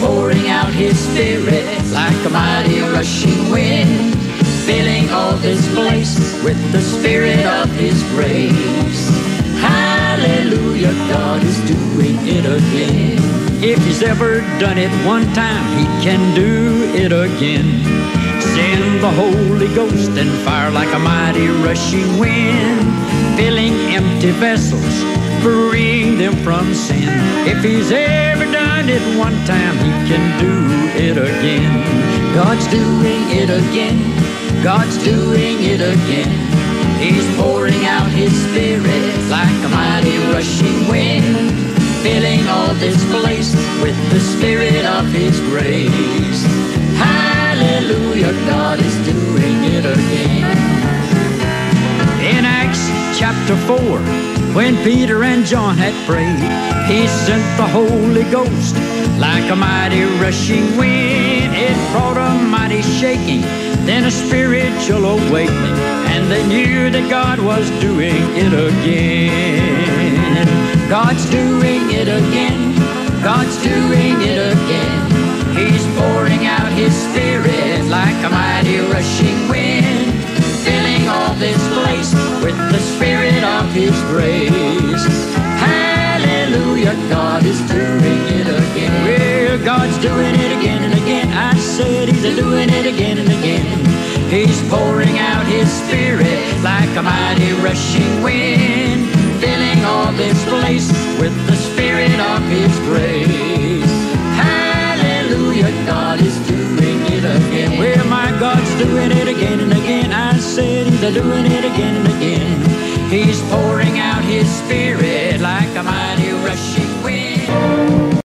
pouring out His Spirit like a mighty rushing wind, filling all this place with the Spirit of His grace. Hallelujah, God is doing it again. If He's ever done it one time, He can do it again. Send the Holy Ghost and fire like a mighty rushing wind, filling empty vessels, freeing them from sin. If He's ever done it one time, He can do it again. God's doing it again. God's doing it again. He's pouring out His Spirit like a mighty rushing wind, filling all this place with the Spirit of His grace. Hallelujah, God is doing it again. In Acts chapter 4, when Peter and John had prayed, He sent the Holy Ghost like a mighty rushing wind. It brought a mighty shaking, then a spiritual awakening, and they knew that God was doing it again. God's doing it again. God's doing it again. He's pouring out His Spirit like a mighty His grace. Hallelujah, God is doing it again. Well, God's doing it again and again. I said He's doing it again and again. He's pouring out His Spirit like a mighty rushing wind, filling all this place with the Spirit of His grace. Hallelujah, God is doing it again. Well, my God's doing it again and again. I said He's doing it again and again. He's pouring out